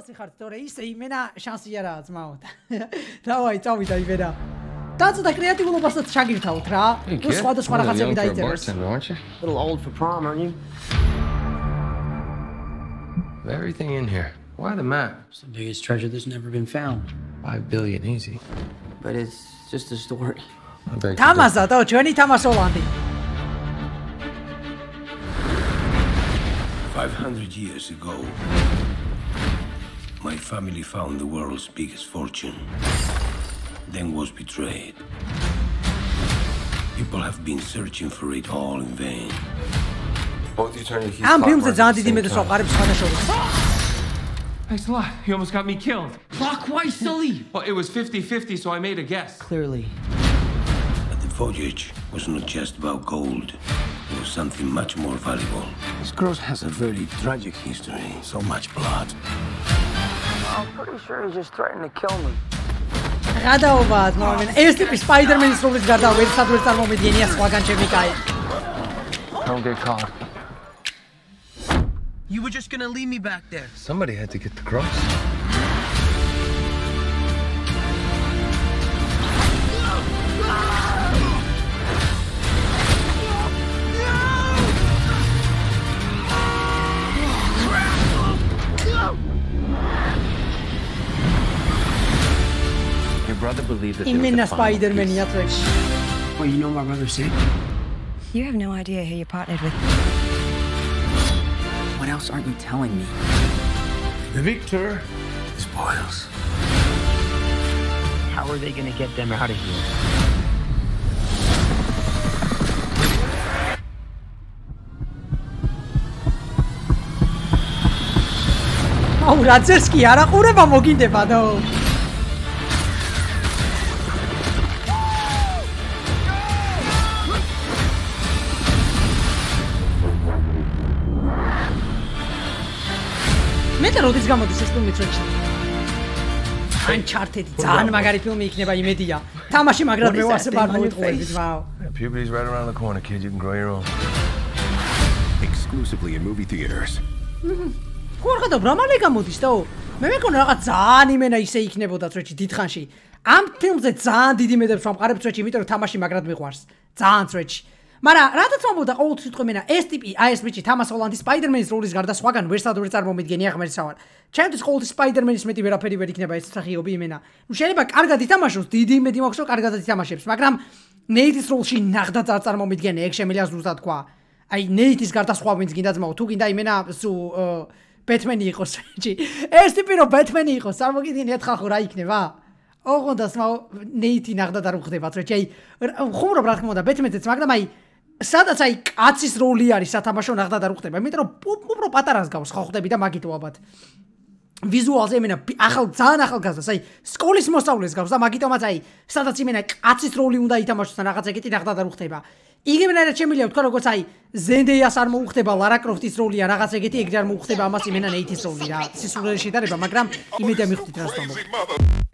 თავისი ხარ თორე ისე იმენა შანსი არაა ძმაო. დავაი, წავიდა იმენა. დაწოდა კრეატიულობასაც შაგირთავთ რა. თუ სხვადასხვა რაღაცები დაიწეროს. Little old for prom, aren't you? Everything in here. Why the map? It's the biggest treasure that's never been found. 5 billion easy. But it's just a story. თამაზა და ჩვენი თამასოლანდი. 500 years ago, my family found the world's biggest fortune, then was betrayed. People have been searching for it all in vain. Both you turn your keys. ამ ფილმზე ძალიან დიდი მეტესო ყარებს ხანაშორის. Thanks a lot. You almost got me killed. Clockwise, silly! Well, it was 50-50, so I made a guess. Clearly. But the voyage was not just about gold. It was something much more valuable. This cross has a very tragic history. So much blood. I'm pretty sure he just threatened to kill me. Gada ovat noin. Eesti Spider-Man suulit gada uved sa tulet arvo medjeni ja swagan će mi kaj. Don't get caught. You were just gonna leave me back there. Somebody had to get the cross. Your brother believed that there was იმენა a final სპაიდერმენია piece. ტრეკში. Well, you know my brother Sid? You have no idea who you're partnered with. What else aren't you telling me? The victor spoils. How are they gonna get them out of here? აუ რაძეს კი არა ყურება მოგინდება და მე და როდის გამოდის ეს ფილმი ტრეჩი Uncharted ძალიან მაგარი ფილმი იქნება იმედია თამაში მაგრამ მე ვასებ არ მოიტყუები ძმაო Yeah, puberty's right around the corner, kid. You can grow your own. Exclusively in movie theaters. ხო რა გადავ რა მალე გამოდის და მე მეკონა რაღაც ძალიან იმენა ისე იქნებოდა ტრეჩი დიდხანში. ამ ფილმზე ძალიან დიდი მედებს ვამყარებ ტრეჩი იმიტომ რომ თამაში მაგრად მიყვარს. ძალიან ტრეჩი მაგრამ რატაც მომბოდა ყოველთვის სიტყვი მენა ეს ტიპი აი ეს ბიჭი თამას ჰოლანდი სპაიდერმენის როლის გარდა სხვაგან ვერსად ვერ წარმომიდგენია ღმერთსავარ ჩემთვის ყოველთვის სპაიდერმენის მეტი ვერაფერი ვერ იქნება ეს სახიობი იმენა. ნუ შეიძლება კარგად ითამაშოს დიდი იმედი მაქვს რომ კარგადაც ითამაშებს მაგრამ ნეიტის როლში ნახდა წარ წარმომიდგენე ეგ შემიძლია ზუსტად თქვა. აი ნეიტის გარდა სხვა ვინც გინდა ძმაო თუ გინდა იმენა სუ ბეთმენი იყოს ჭი ეს ტიპი რომ ბეთმენი იყოს წარმოგიდგენიათ ხალხო რა იქნება? ოღონდ ასმაო ნეიტი ნახდა და რუხდება ჭი აი ხუმრობ რა თქმა უნდა ბეთმენზეც მაგრამ აი სადაც აი კაცის როლი არის სათამაშო ნახდა და რუხდება იმიტომ რომ უფრო პატარას გავს ხო ხვდები და მაგით ვაბად ვიზუალზე იმენა ახალ ძალიან ახალგაზრდას აი სკოლის მოსწავლეს გავს და მაგიტომაც აი სადაც იმენა კაცის როლი უნდა ითამაშოს და რაღაც ეგეთი ნახდა და რუხდება. იგივენაირად შემიძლია ვთქვა როგორც აი ზენდეიას არ მოუხდება ლარა კროფტის როლი ან რაღაც ეგეთი ეგრე არ მოუხდება ამას იმენა ნეითის როლი რა სისულელეში დარება მაგრამ იმედია მიხვდით რა სწამბობ